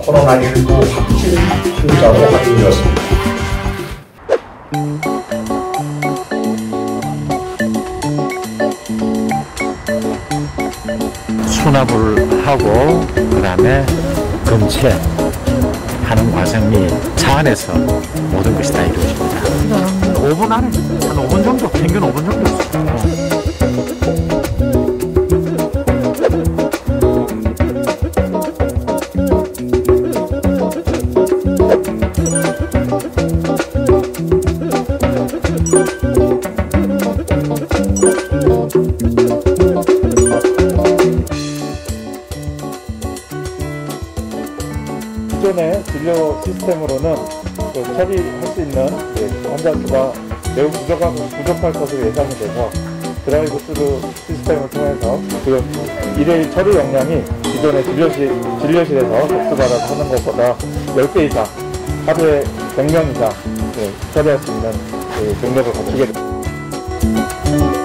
코로나19 확진 환자로 확인되었습니다. 수납을 하고 그 다음에 검체하는 과정이 차 안에서 모든 것이 다 이루어집니다. 한 5분 안에 한 5분 정도 평균 5분 정도. 기존의 진료 시스템으로는 그 처리할 수 있는 그 환자 수가 매우 부족하, 부족할 것으로 예상이 돼서 드라이브 스루 시스템을 통해서 그 일일 처리 역량이 기존의 진료실, 진료실에서 접수받아서 하는 것보다 10배 이상, 하루에 100명 이상 네, 처리할 수 있는 그 능력을 갖추게 됩니다.